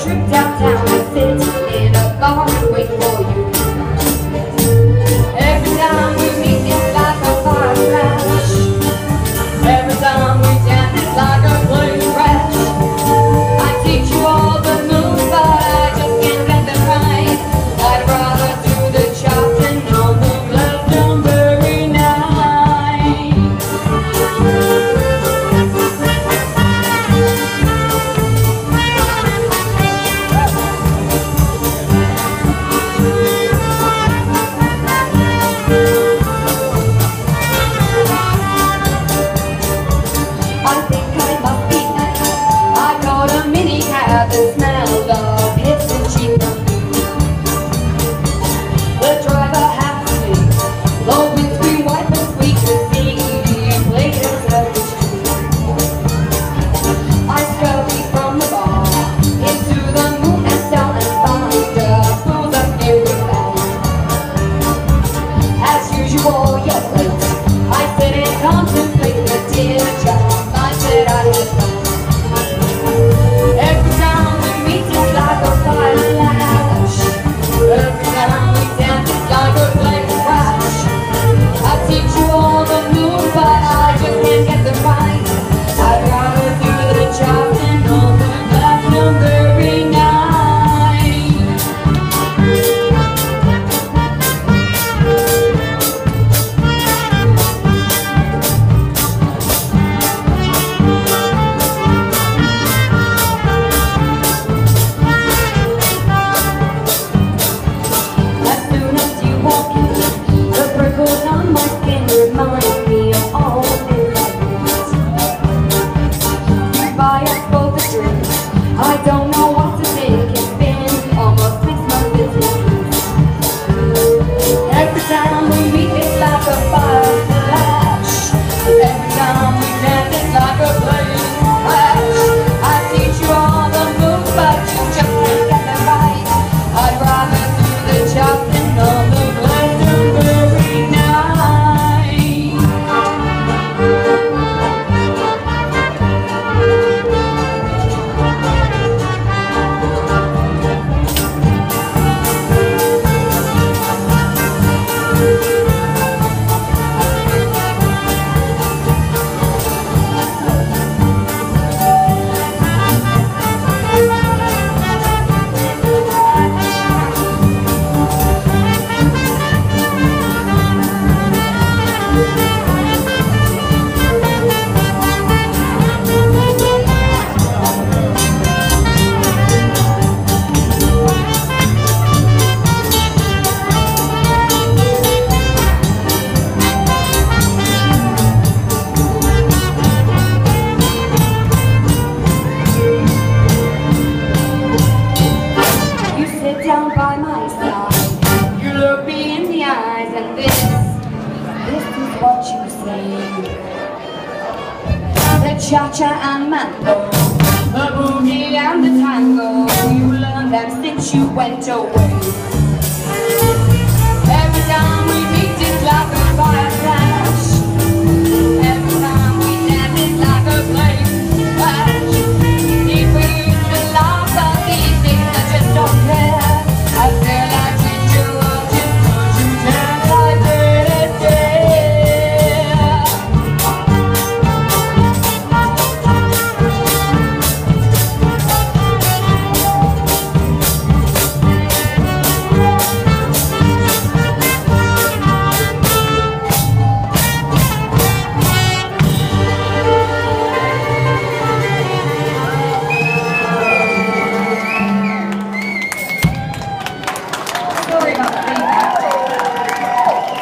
trip downtown and sit in a bar and for cha-cha and mambo The boogie and the tango. You learned them since you went away.